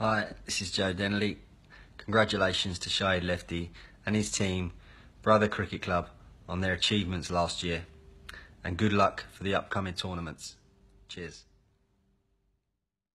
Hi, this is Joe Denly. Congratulations to Shahid Lefty and his team, Brother Cricket Club, on their achievements last year. And good luck for the upcoming tournaments. Cheers.